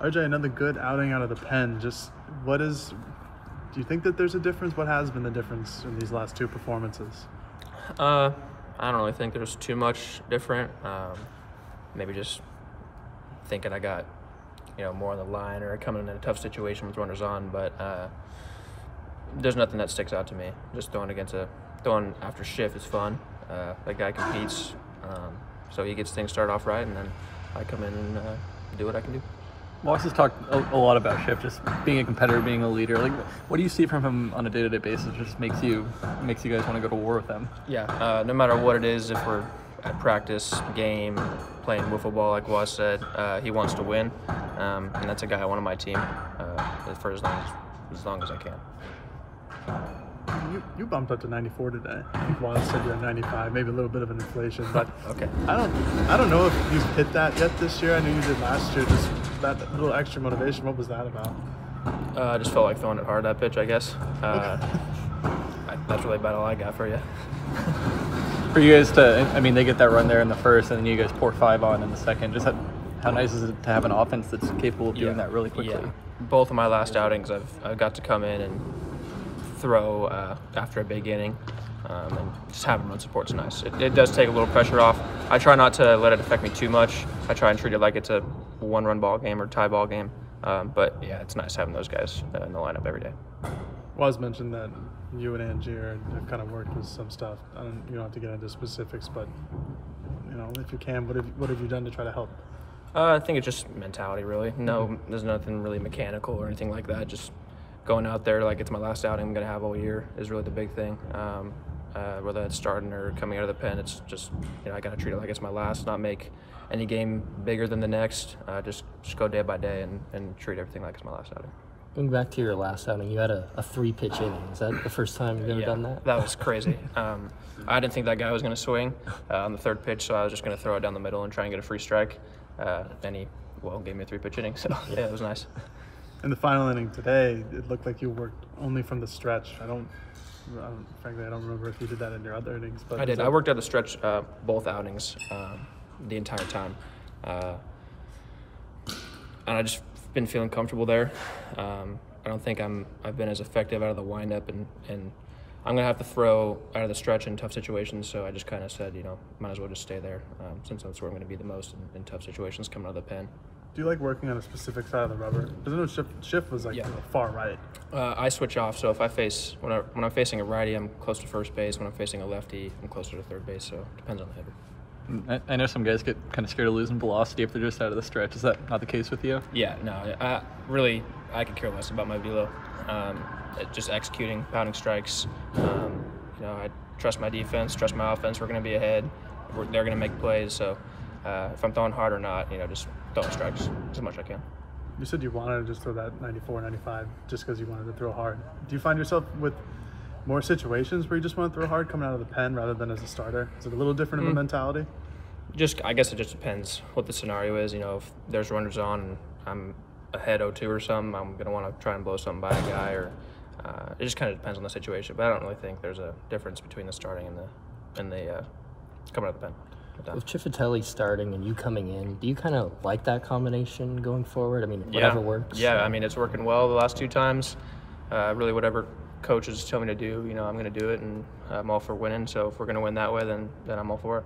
RJ, another good outing out of the pen. Just what is? Do you think that there's a difference? What has been the difference in these last two performances? Uh, I don't really think there's too much different. Um, maybe just thinking I got, you know, more on the line or coming in a tough situation with runners on. But uh, there's nothing that sticks out to me. Just throwing against a throwing after shift is fun. Uh, that guy competes, um, so he gets things started off right, and then I come in and uh, do what I can do. Moss has talked a, a, lot about Shift, just being a competitor, being a leader. Like, what do you see from him on a day-to-day basis? Just makes you makes you guys want to go to war with him. Yeah, uh, no matter what it is, if we're at practice, game, playing wiffle ball, like Was said, uh, he wants to win, um, and that's a guy I want on my team uh, for as long as as long as I can. You, you bumped up to 94 today. I think Wallace said you're at 95, maybe a little bit of an inflation, but okay. I don't I don't know if you've hit that yet this year. I know you did last year. Just that little extra motivation. What was that about? Uh, I just felt like throwing it hard that pitch. I guess. Uh, I, that's really about all I got for you. for you guys to, I mean, they get that run there in the first, and then you guys pour five on in the second. Just how, how nice is it to have an offense that's capable of doing yeah. that really quickly? Yeah. Both of my last outings, I've, I've got to come in and throw uh, after a big inning. Um, and just having run support's nice. It, it, does take a little pressure off. I try not to let it affect me too much. I try and treat it like it's a one-run ball game or tie ball game. Um, but yeah, it's nice having those guys uh, in the lineup every day. Was mentioned that you and Angier have kind of worked with some stuff. I don't, you don't have to get into specifics, but you know, if you can, what have what have you done to try to help? Uh, I think it's just mentality, really. No, mm-hmm. there's nothing really mechanical or anything like that. Just going out there like it's my last outing I'm gonna have all year is really the big thing. Um, uh, whether it's starting or coming out of the pen, it's just you know I gotta treat it like it's my last, not make any game bigger than the next. Uh, just just go day by day and, and treat everything like it's my last outing. Going back to your last outing, you had a, a three pitch inning. Is that the first time you've ever yeah, done that? That was crazy. um, I didn't think that guy was going to swing uh, on the third pitch, so I was just going to throw it down the middle and try and get a free strike. Uh, and he, well, gave me a three pitch inning, so yeah, it was nice. In the final inning today, it looked like you worked only from the stretch. I don't frankly, I don't remember if you did that in your other innings. But I did. I worked out the stretch uh, both outings um, the entire time. Uh, and I just been feeling comfortable there. Um, I don't think I'm I've been as effective out of the windup and and I'm gonna have to throw out of the stretch in tough situations. So I just kind of said, you know, might as well just stay there um, since that's where I'm gonna be the most in, in, tough situations coming out of the pen. Do you like working on a specific side of the rubber? Because I know shift, shift was like yeah. far right. Uh, I switch off. So if I face when I when I'm facing a righty, I'm close to first base. When I'm facing a lefty, I'm closer to third base. So it depends on the hitter. I know some guys get kind of scared of losing velocity if they're just out of the stretch. Is that not the case with you? Yeah, no. I, really, I could care less about my velo. Um, just executing, pounding strikes. Um, you know, I trust my defense, trust my offense. We're going to be ahead. We're, they're going to make plays. So uh, if I'm throwing hard or not, you know, just throwing strikes as much as I can. You said you wanted to just throw that 94, 95 just because you wanted to throw hard. Do you find yourself with more situations where you just want to throw hard coming out of the pen rather than as a starter? Is it a little different mm. of a mm. mentality? Just, I guess it just depends what the scenario is. You know, if there's runners on and I'm ahead 0-2 or something, I'm gonna want to try and blow something by a guy, or uh, it just kind of depends on the situation. But I don't really think there's a difference between the starting and the and the uh, coming out of the pen. With Chifitelli starting and you coming in, do you kind of like that combination going forward? I mean, whatever yeah. works. Yeah, I mean, it's working well the last two times. Uh, really, whatever coaches tell me to do, you know, I'm going to do it, and I'm all for winning. So if we're going to win that way, then then I'm all for it.